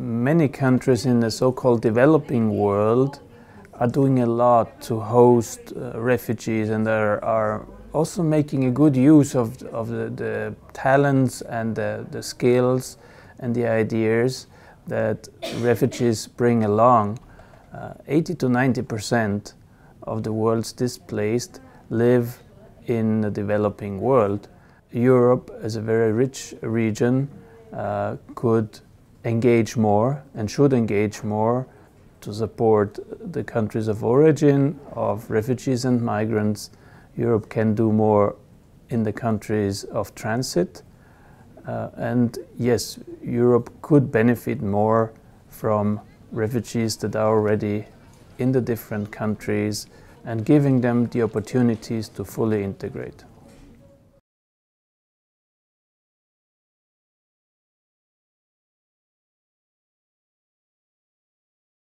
many countries in the so-called developing world are doing a lot to host uh, refugees and are, are, also making a good use of, of the, the talents and the, the skills and the ideas that refugees bring along. Uh, 80 to 90 percent of the world's displaced live in the developing world. Europe, as a very rich region, uh, could engage more and should engage more to support the countries of origin of refugees and migrants. Europe can do more in the countries of transit. Uh, and yes, Europe could benefit more from refugees that are already in the different countries and giving them the opportunities to fully integrate.